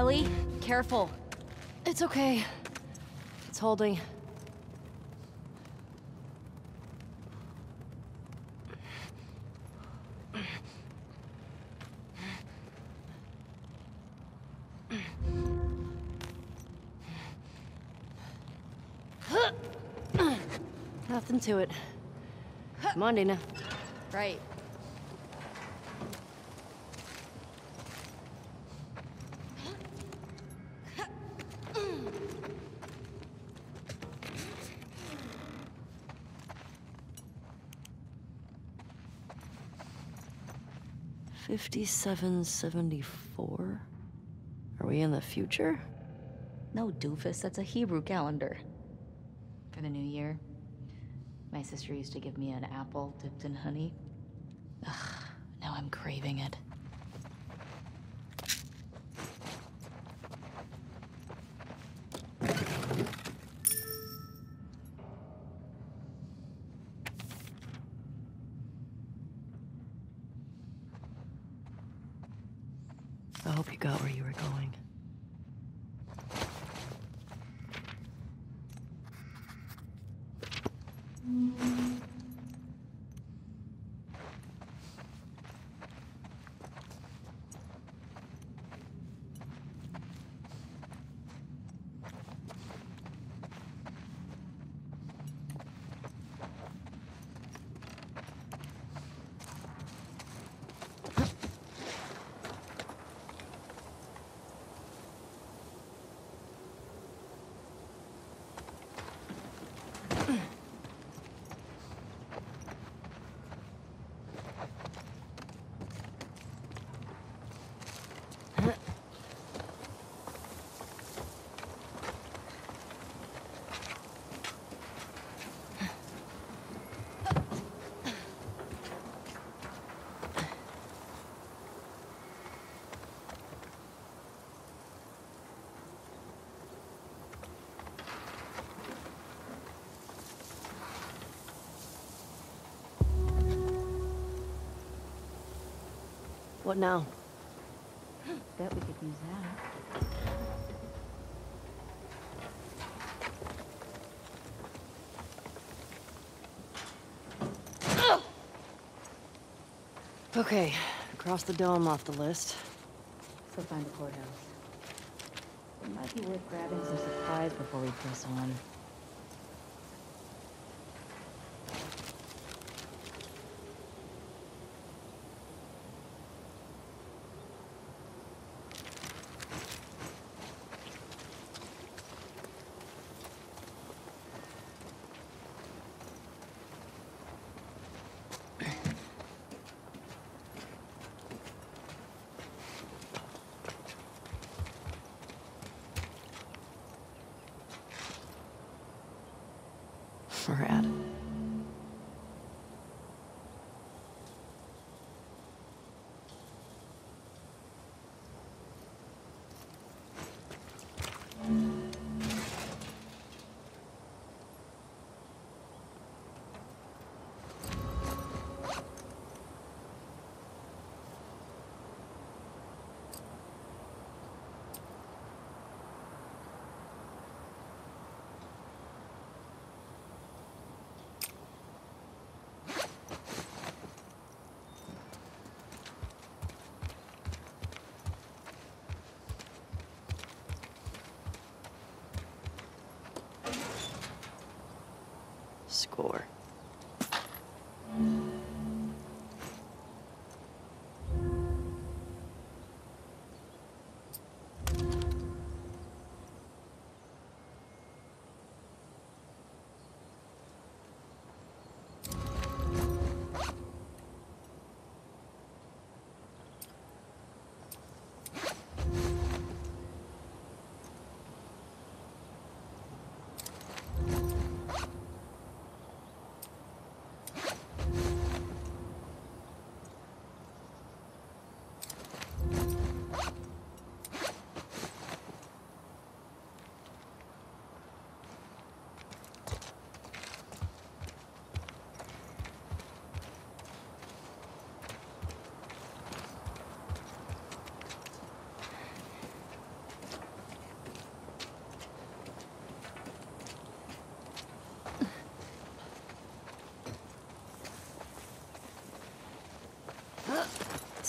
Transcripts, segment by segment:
Ellie, careful. It's okay. It's holding. Nothing to it. Come on, Dina. Right. Fifty-seven seventy-four. Are we in the future? No, doofus, that's a Hebrew calendar. For the new year, my sister used to give me an apple dipped in honey. Ugh, now I'm craving it. I hope you got where you were going. What now? Bet we could use that. Okay, cross the dome off the list. So find the courthouse. It might be worth grabbing some supplies before we press on.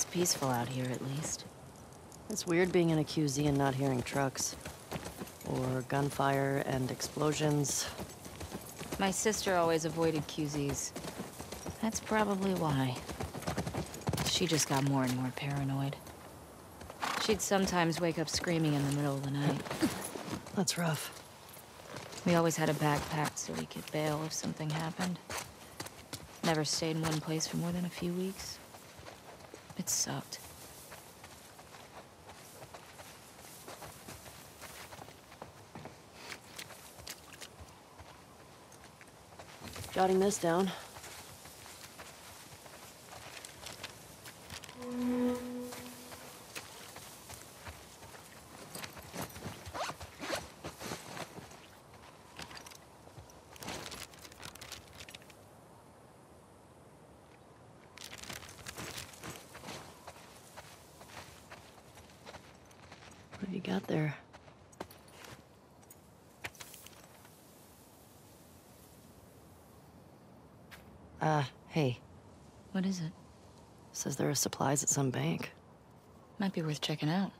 It's peaceful out here, at least. It's weird being in a QZ and not hearing trucks. Or gunfire and explosions. My sister always avoided QZs. That's probably why. She just got more and more paranoid. She'd sometimes wake up screaming in the middle of the night. That's rough. We always had a backpack so we could bail if something happened. Never stayed in one place for more than a few weeks. It sucked. Jotting this down. What have you got there? Uh, hey. What is it? Says there are supplies at some bank. Might be worth checking out.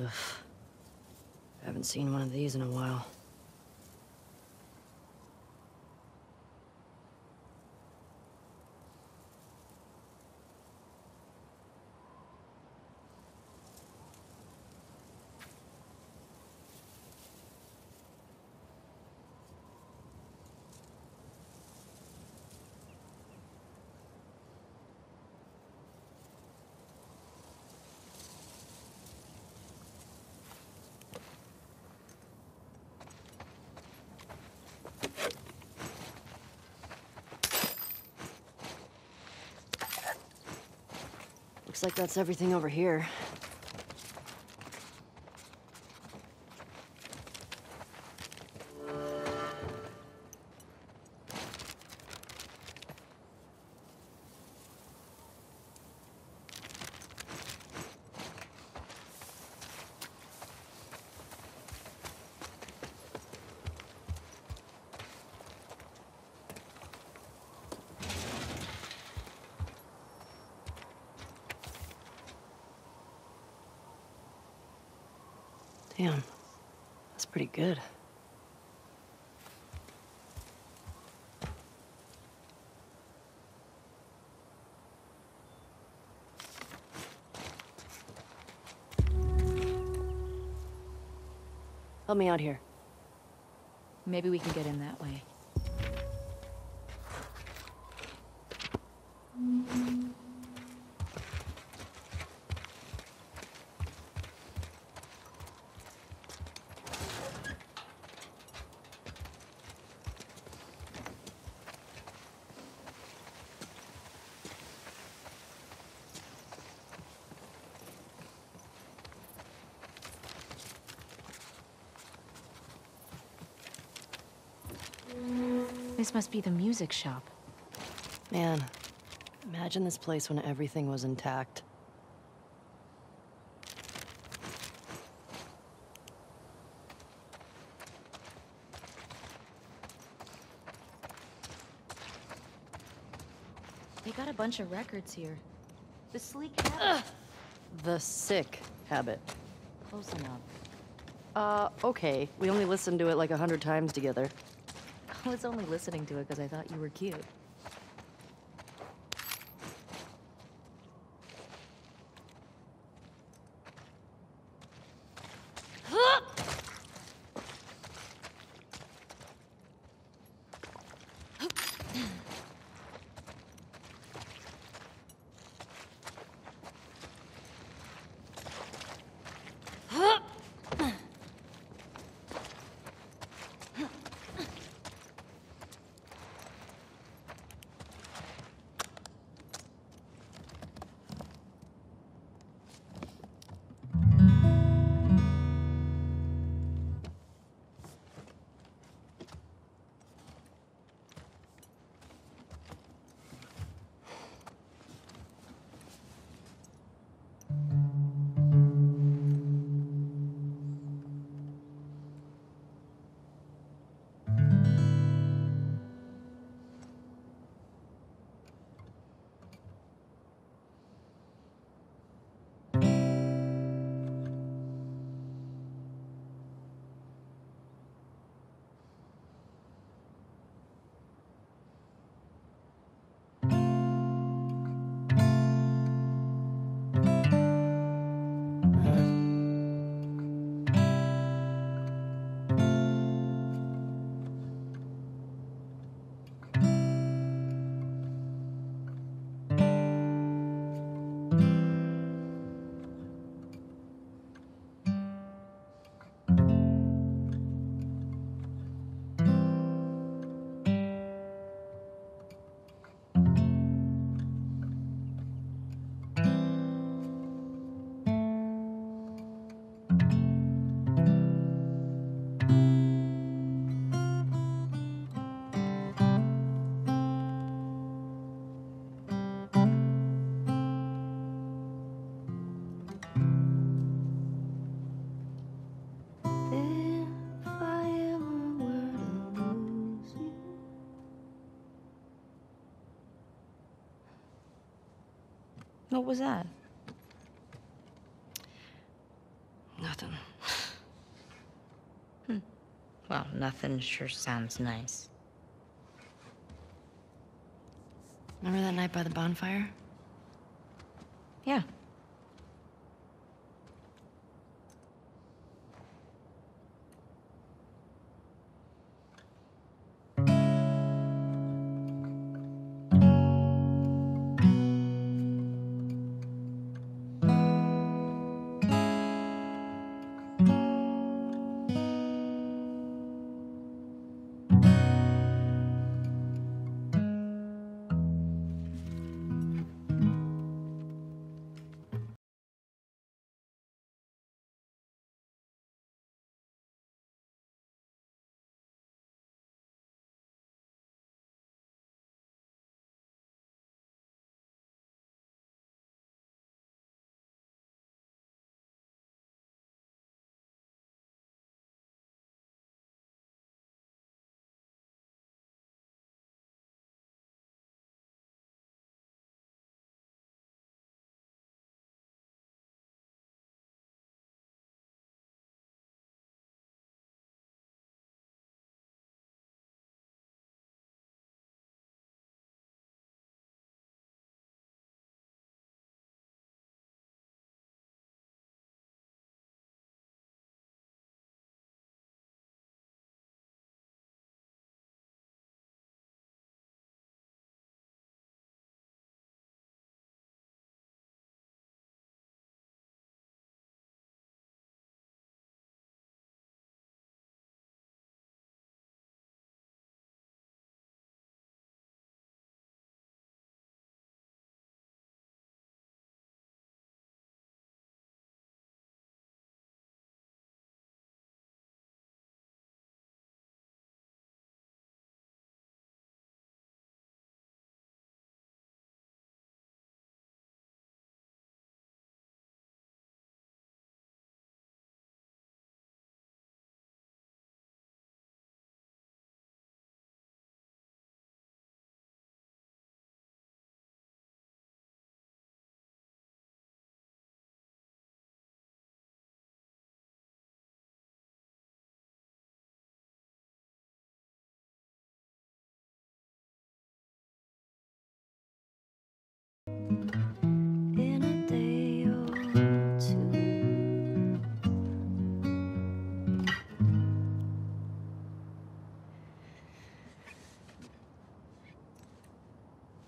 Ugh. Haven't seen one of these in a while. Like that's everything over here. Good. Help me out here. Maybe we can get in that way. This must be the music shop. Man, imagine this place when everything was intact. They got a bunch of records here. The sleek habit. The sick habit. Close enough. Uh, okay. We only listened to it like a hundred times together. I was only listening to it because I thought you were cute. What was that? Nothing. hmm. Well, nothing sure sounds nice. Remember that night by the bonfire? Yeah.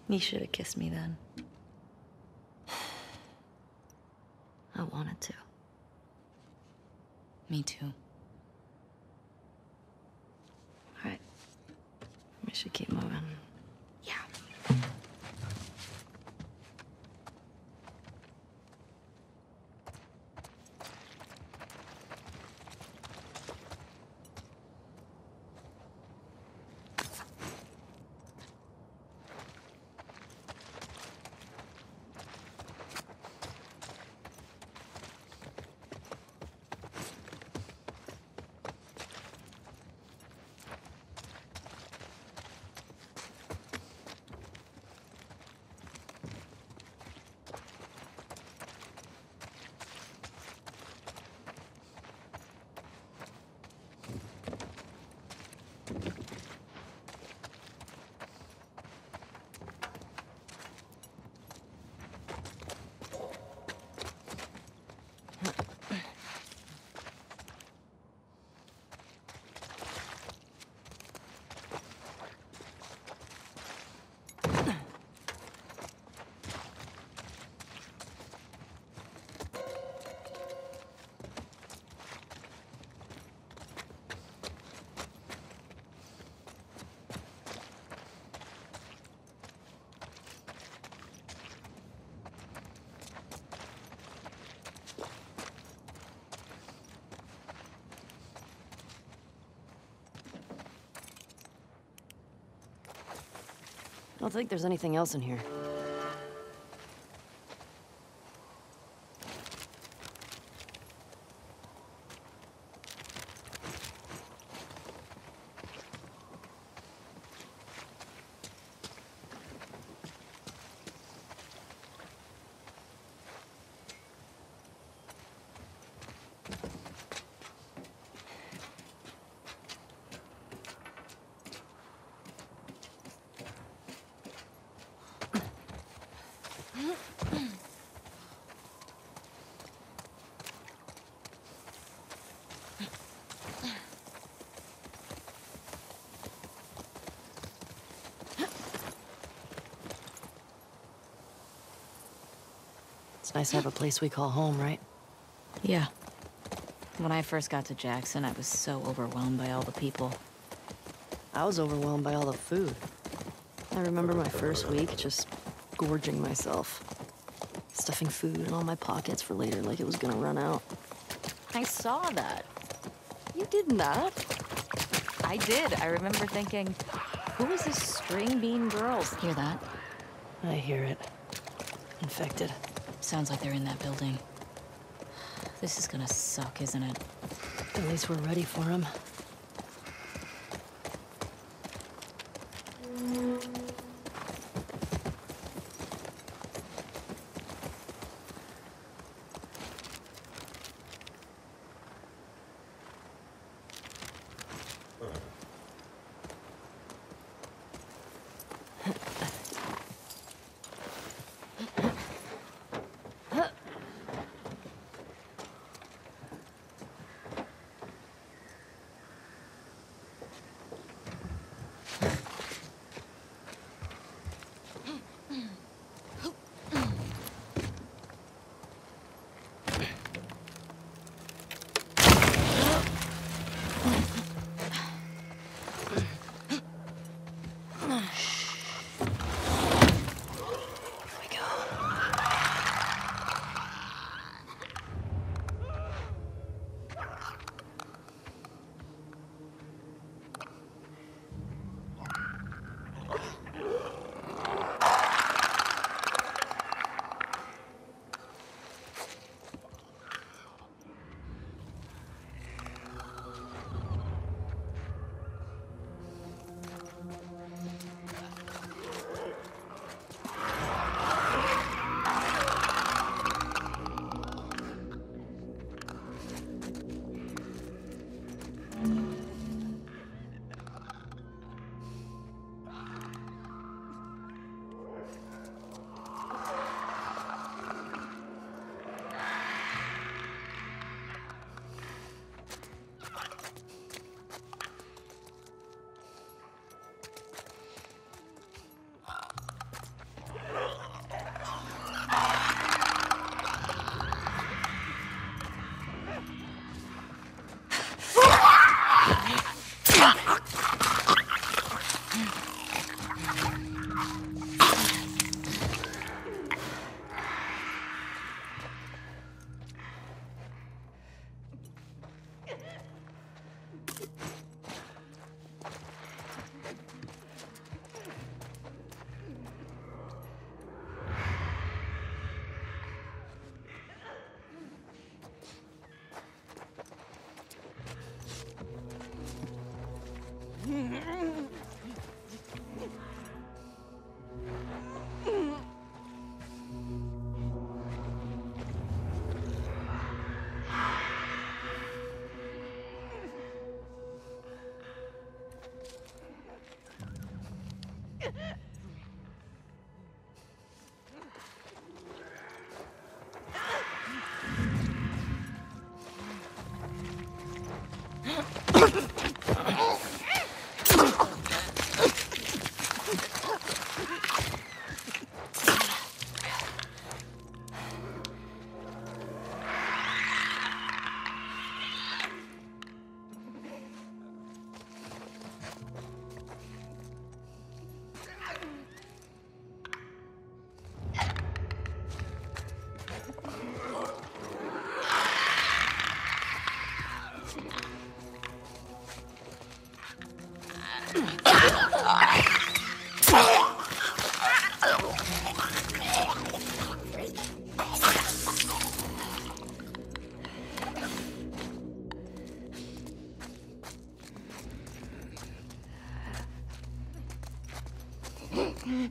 You should have kissed me then. I wanted to. Me too. All right. We should keep moving. Yeah. I don't think there's anything else in here. It's nice to have a place we call home, right? Yeah. When I first got to Jackson, I was so overwhelmed by all the people. I was overwhelmed by all the food. I remember my first week just gorging myself. Stuffing food in all my pockets for later like it was gonna run out. I saw that. You did not? I did. I remember thinking, who is this string bean girl? Hear that? I hear it. Infected. Sounds like they're in that building. This is gonna suck, isn't it? At least we're ready for him. Ugh!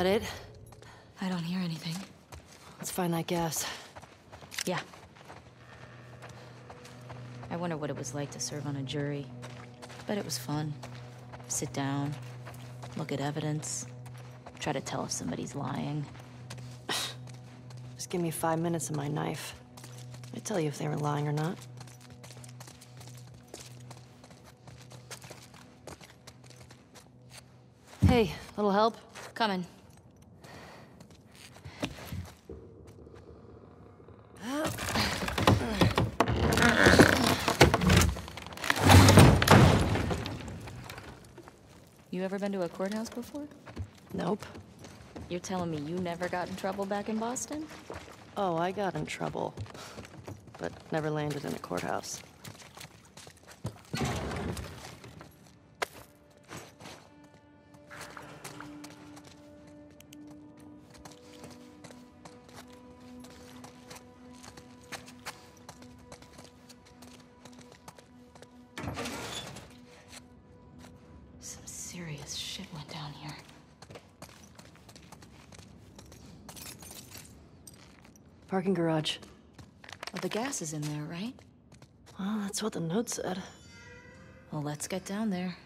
That it? I don't hear anything. Let's find that gas. Yeah. I wonder what it was like to serve on a jury. But it was fun. Sit down, look at evidence, try to tell if somebody's lying. Just give me five minutes and my knife. I'd tell you if they were lying or not. Hey, little help? Coming. Ever been to a courthouse before? Nope. You're telling me you never got in trouble back in Boston? Oh, I got in trouble. But never landed in a courthouse. Parking garage. Well, the gas is in there, right? Well, that's what the note said. Well, let's get down there.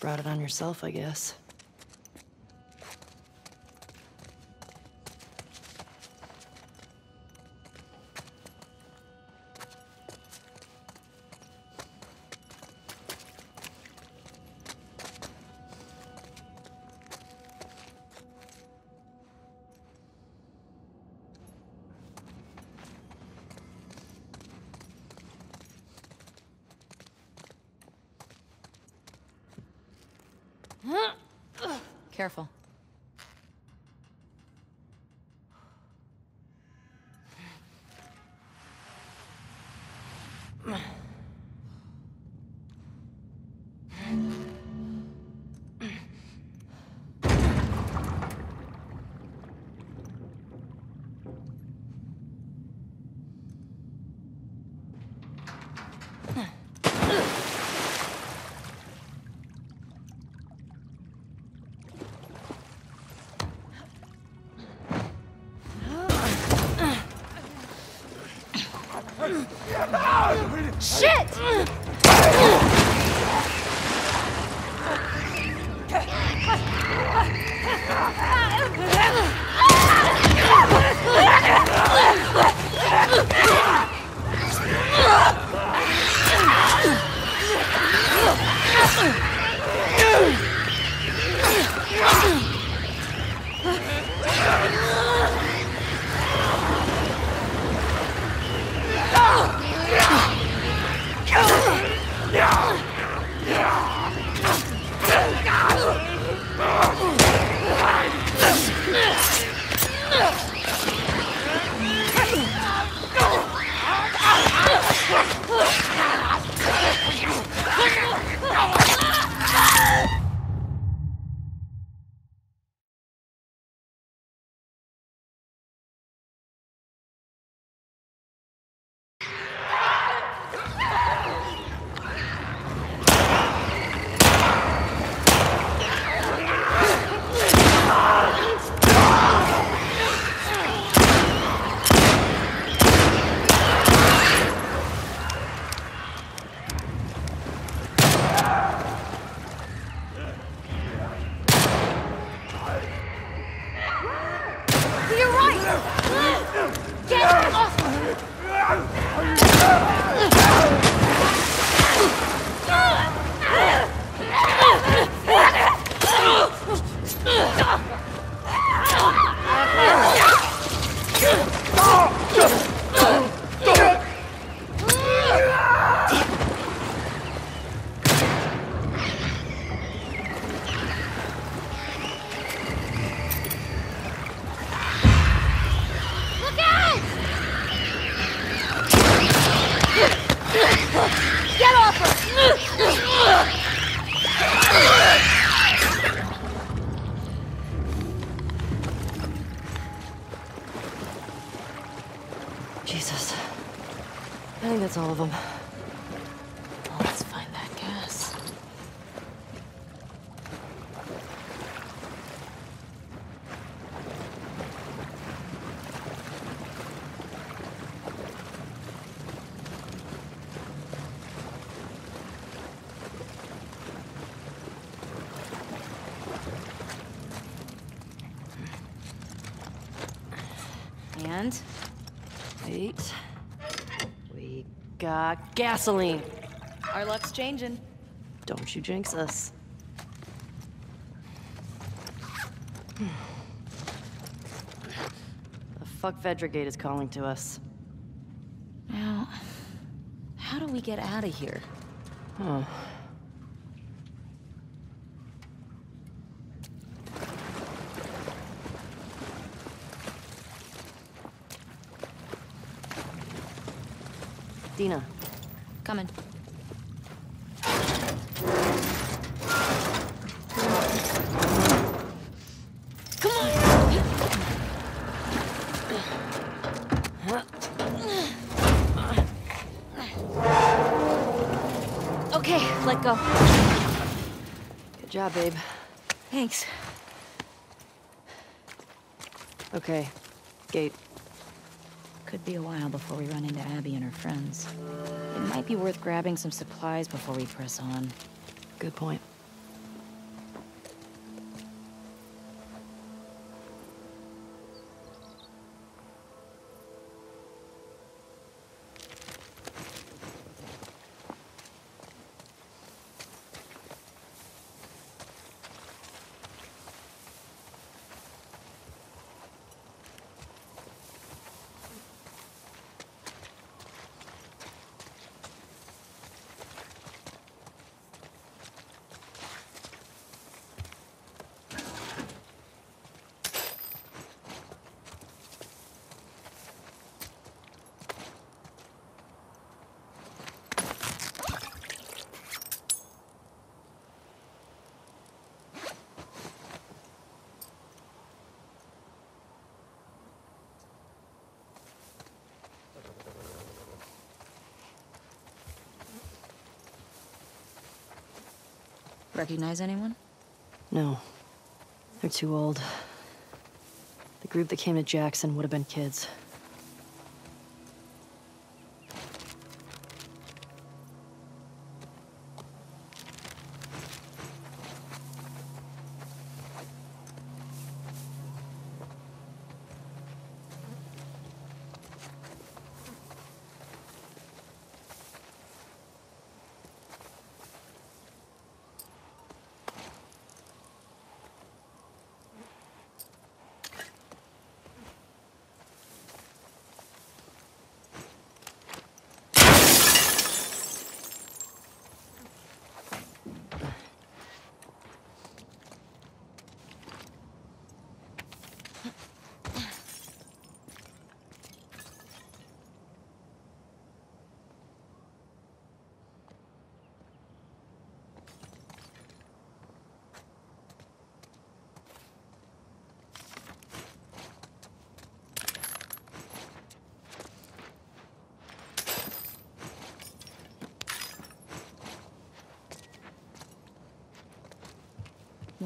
Brought it on yourself, I guess. Careful. Jesus. I think that's all of them. Gasoline. Our luck's changing. Don't you jinx us. The fuck Fedra gate is calling to us. Now, how do we get out of here? Dina, job, babe. Thanks. Okay, gate. Could be a while before we run into Abby and her friends. It might be worth grabbing some supplies before we press on. Good point. Recognize anyone? No. They're too old. The group that came to Jackson would have been kids.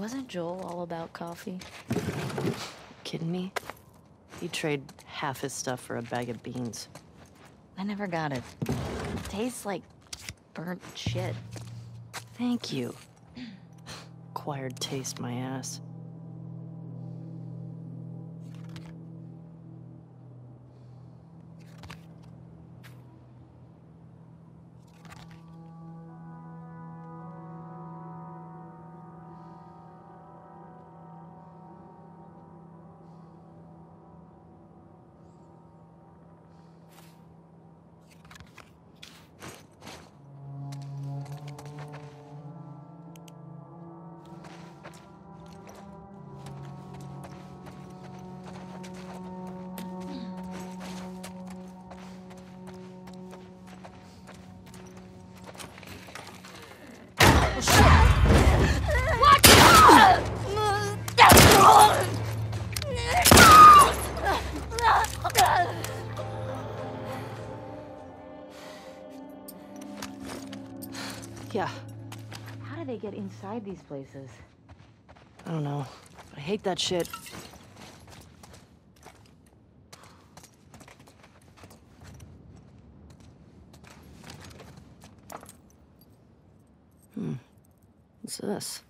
Wasn't Joel all about coffee? Kidding me? He'd trade half his stuff for a bag of beans. I never got it. Tastes like burnt shit. Thank you. Acquired taste, my ass. Inside these places? I don't know. I hate that shit. Hmm. What's this?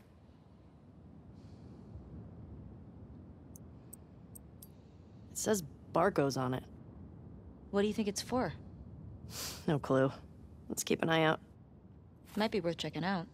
It says Barco's on it. What do you think it's for? No clue. Let's keep an eye out. Might be worth checking out.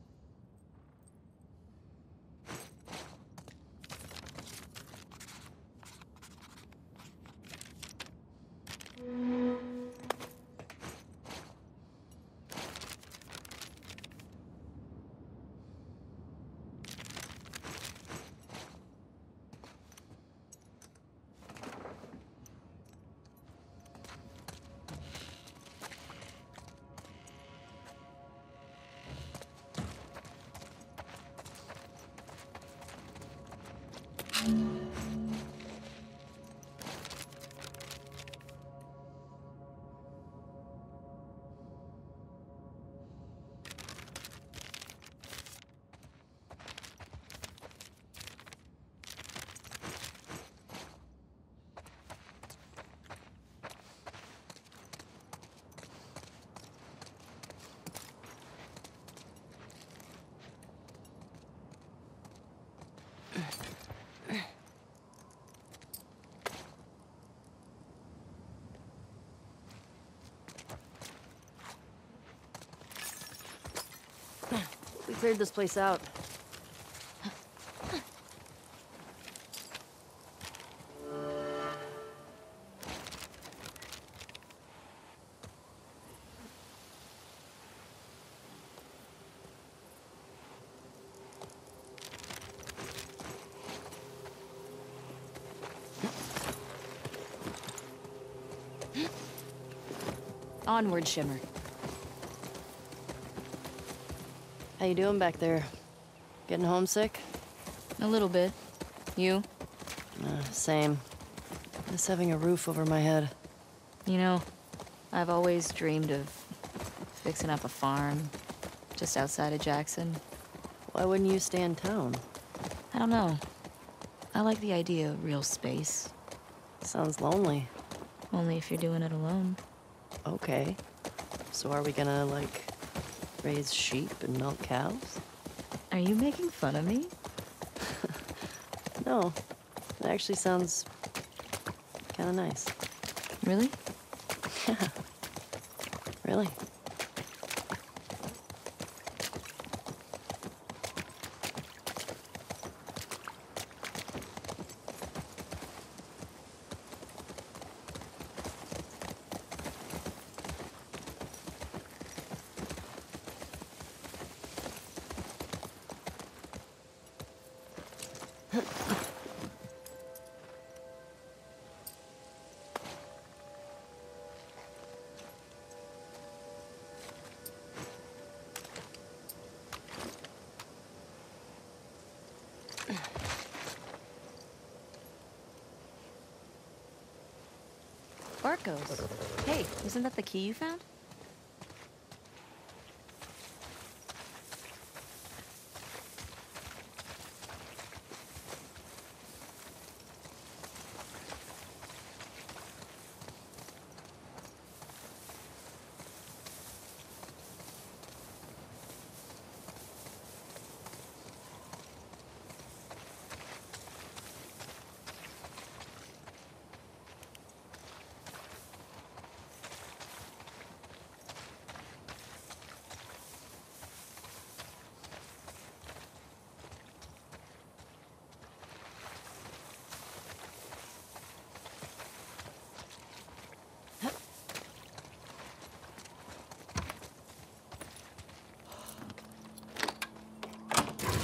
Cleared this place out. Onward, Shimmer. How you doing back there? Getting homesick? A little bit. You? Uh, same. Just having a roof over my head. You know, I've always dreamed of fixing up a farm just outside of Jackson. Why wouldn't you stay in town? I don't know. I like the idea of real space. Sounds lonely. Only if you're doing it alone. Okay. So are we gonna, like, raise sheep and milk cows? Are you making fun of me? No. It actually sounds kinda nice. Really? Yeah. Really? Isn't that the key you found?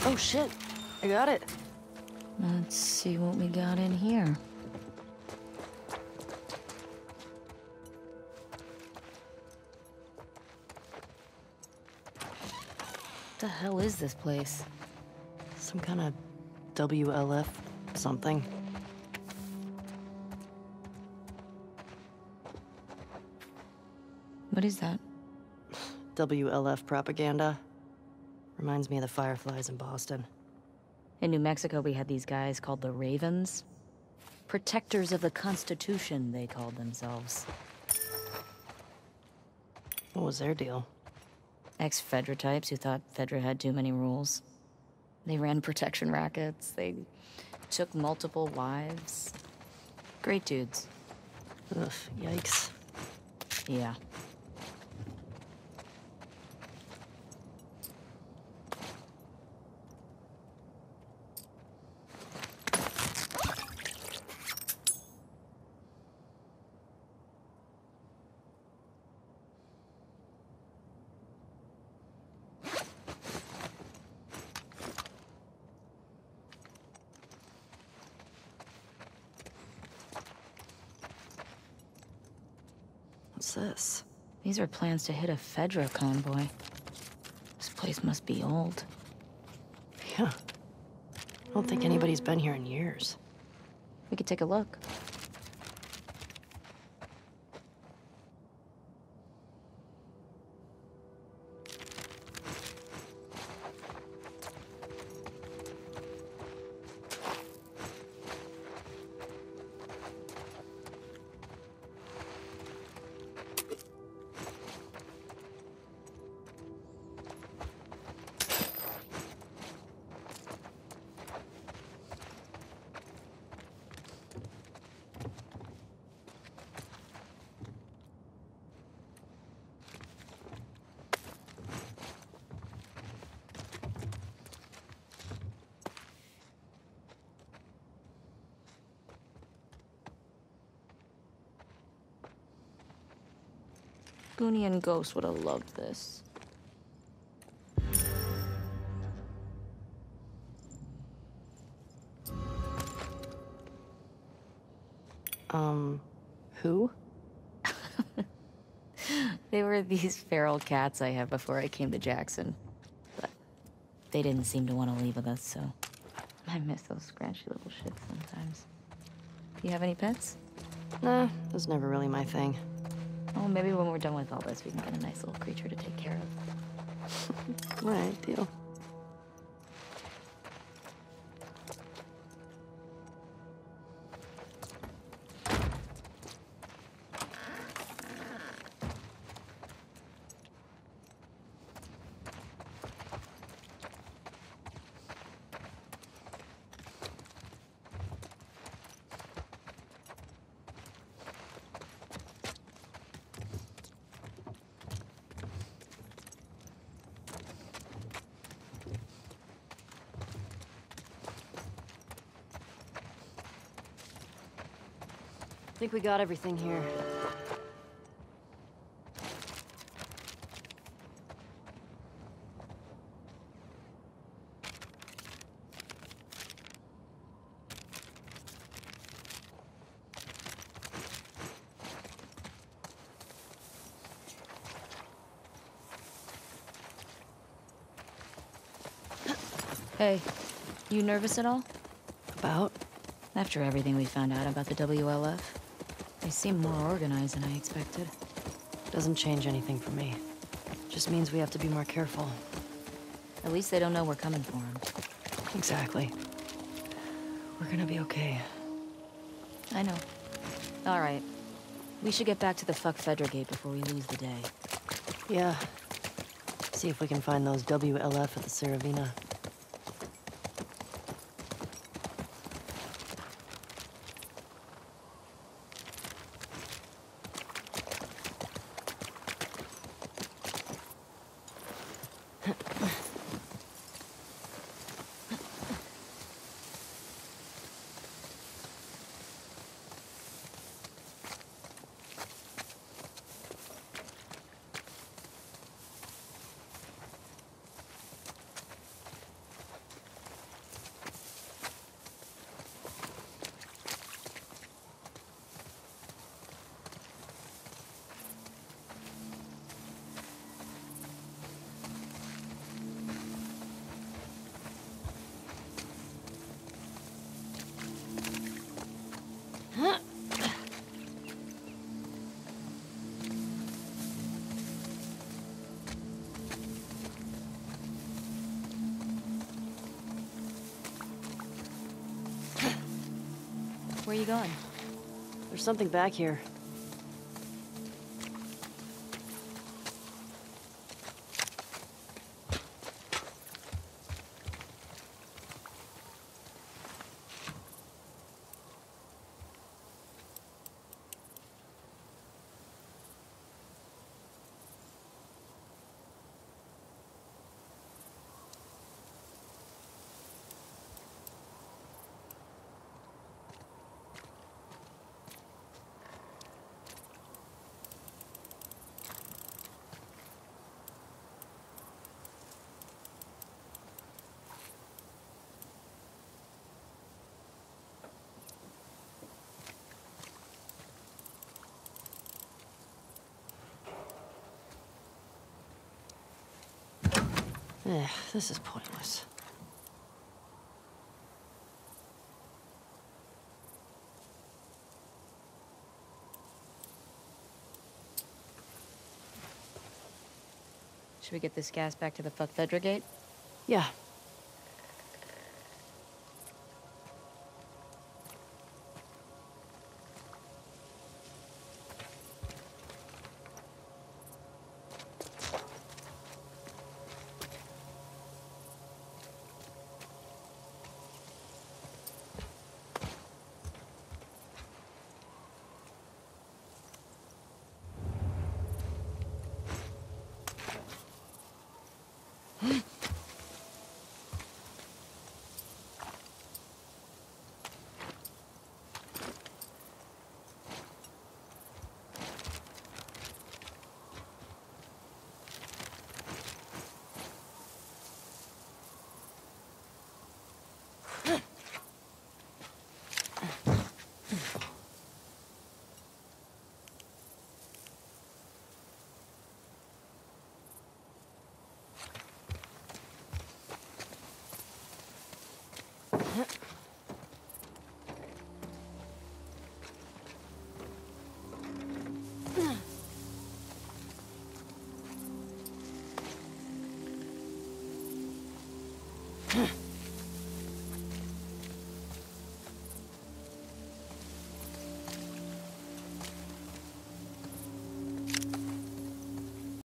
Oh shit! I got it. Let's see what we got in here. What the hell is this place? Some kind of WLF something. What is that? WLF propaganda. Reminds me of the Fireflies in Boston. In New Mexico, we had these guys called the Ravens. Protectors of the Constitution, they called themselves. What was their deal? Ex-Fedra types who thought Fedra had too many rules. They ran protection rackets, they took multiple wives. Great dudes. Ugh, yikes. Yeah. What's this? These are plans to hit a Fedra convoy. This place must be old. Yeah. I don't think anybody's been here in years. We could take a look. Goonie and Ghost would have loved this. Um, who? They were these feral cats I had before I came to Jackson. But they didn't seem to want to leave with us, so I miss those scratchy little shits sometimes. Do you have any pets? Nah, that's never really my thing. Oh, maybe when we're done with all this, we can get a nice little creature to take care of. Alright, deal. I think we got everything here. Hey, you nervous at all? About? After everything we found out about the WLF, they seem more organized than I expected. Doesn't change anything for me. Just means we have to be more careful. At least they don't know we're coming for them. Exactly. We're gonna be okay. I know. All right. We should get back to the fuck Fedra gate before we lose the day. Yeah. See if we can find those WLF at the Saravina. There's something back here. Eh, this is pointless. Should we get this gas back to the fuck Fedra gate? Yeah.